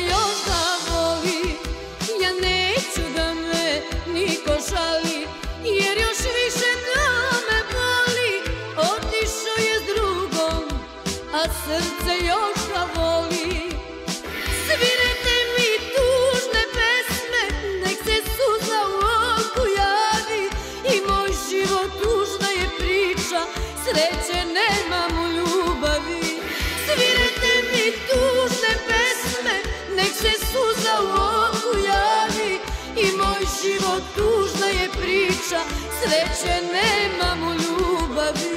još da voli Ja neću da me niko žali Jer još više da me boli. Otišao je s drugom A srce još da voli. Svirete mi tužne pesme Nek se suza u oku javi I moj život tužna je priča Sreće Sreće nemam u ljubavi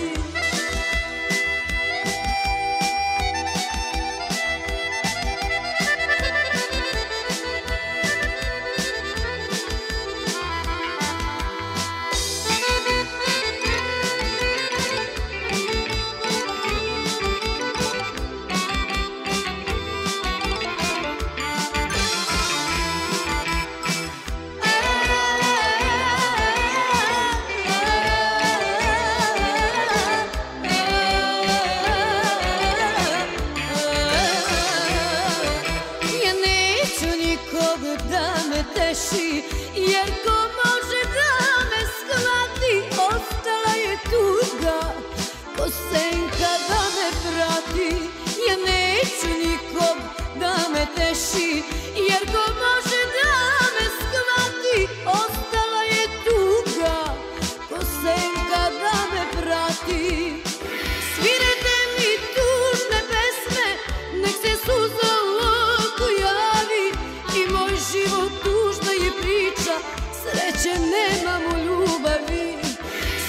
život tužna je priča, sreće nemam u ljubavi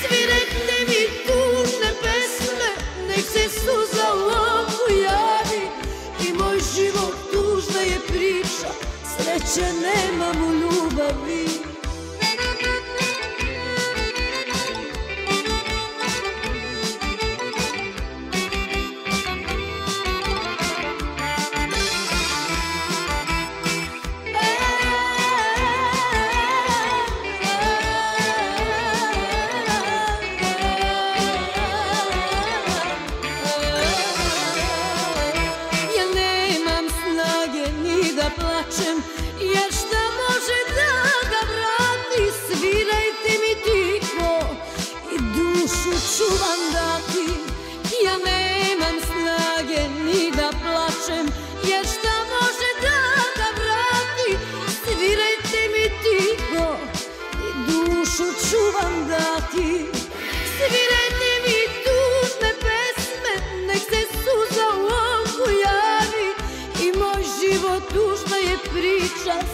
Svirajte mi tužne pesme, nek se suza u oku javi. I moj život tužna je priča, sreće nemam u ljubavi Jeszcze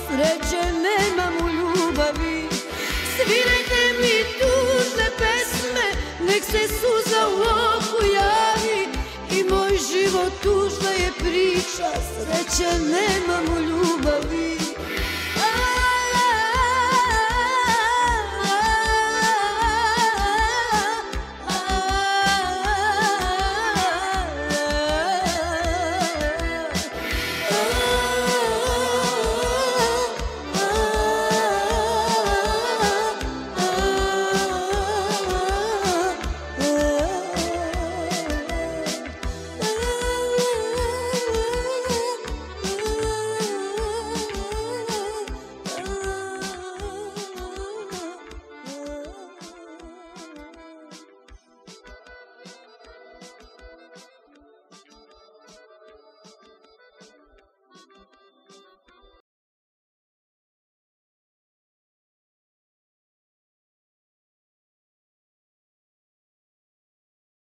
Sreće nemam u ljubavi. Svirajte mi tužne pesme Nek se suza u oku javi. I moj život tužna je priča Sreće nemam u ljubavi